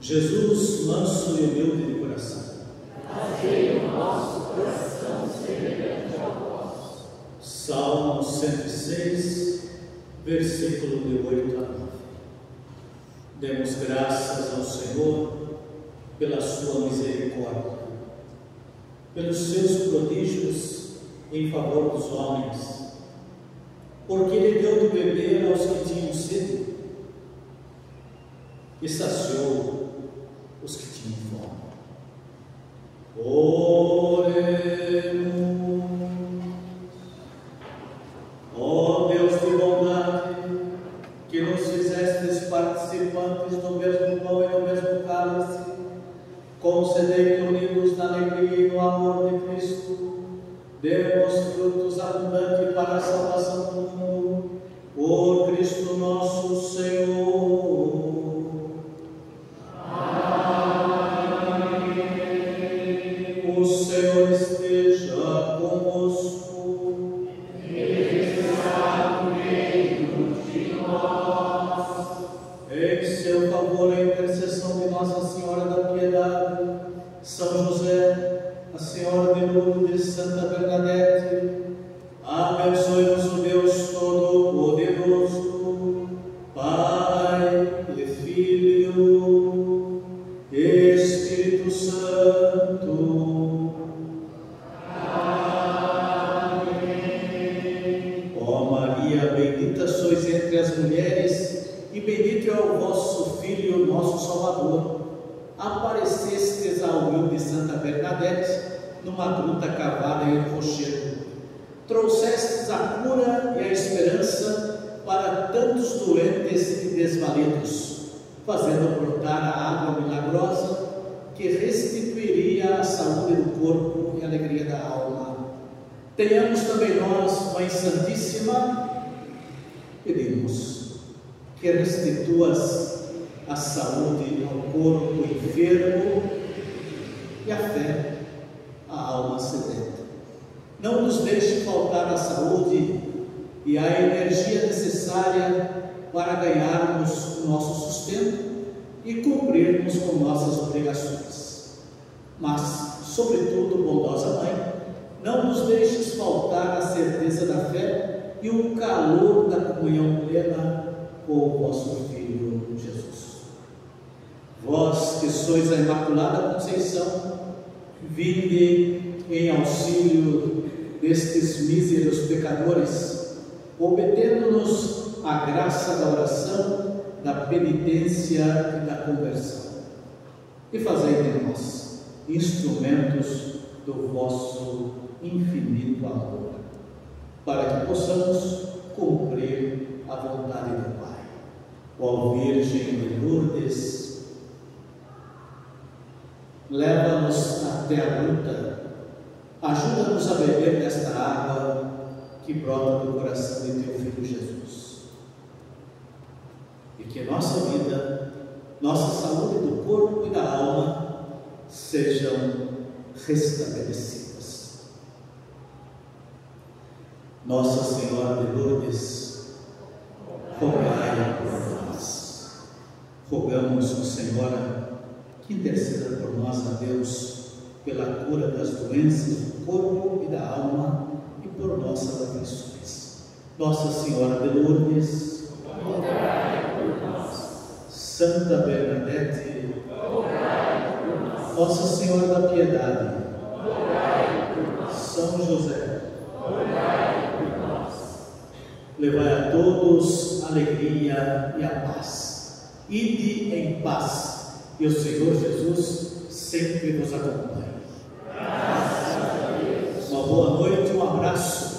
Jesus, manso e humilde de coração. Fazei o nosso coração semelhante ao vosso. Salmo 106, versículo de 8 a 9. Demos graças ao Senhor pela sua misericórdia, pelos seus prodígios em favor dos homens, porque Ele deu de beber aos que tinham sede e saciou unidos na alegria e no amor de Cristo, demos frutos abundantes para a salvação do mundo, por Cristo nosso Senhor. O Senhor esteja convosco. Em seu favor, a intercessão de Nossa Senhora da Piedade, São José, a Senhora de Lourdes, Santa Bernadette, abençoe-nos o Deus Todo-Poderoso, Pai e Filho Espírito Santo. Ó Maria, bendita sois entre as mulheres, e bendito é o vosso Filho, nosso Salvador. Aparecestes à humilde Santa Bernadette, numa gruta cavada em um rochedo. Trouxestes a cura e a esperança para tantos doentes e desvalidos, fazendo brotar a água milagrosa que restituiria a saúde do corpo e a alegria da alma. Tenhamos também nós, Mãe Santíssima, pedimos que restituas a saúde ao corpo enfermo e a fé à alma sedenta. Não nos deixe faltar a saúde e a energia necessária para ganharmos o nosso sustento e cumprirmos com nossas obrigações. Mas, sobretudo, bondosa Mãe, não nos deixes faltar a certeza da fé e o calor da comunhão plena com o vosso Filho Jesus. Vós que sois a Imaculada Conceição, vinde em auxílio destes míseros pecadores, obtendo-nos a graça da oração, da penitência e da conversão. E fazei de nós instrumentos do vosso infinito amor, para que possamos cumprir a vontade do Pai. Ó Virgem de Lourdes, a luta, ajuda-nos a beber desta água que brota do coração de teu Filho Jesus. E que nossa vida, nossa saúde do corpo e da alma sejam restabelecidas. Nossa Senhora de Lourdes, rogai por nós. Rogamos, Senhora, que interceda por nós a Deus pela cura das doenças do corpo e da alma e por nossas aflições. Nossa Senhora de Lourdes, por nós. Santa Bernadette, por nós. Nossa Senhora da Piedade, por nós. São José, Rogai por nós. levai a todos alegria e a paz. Ide em paz, e o Senhor Jesus sempre nos acompanhe. Uma boa noite, um abraço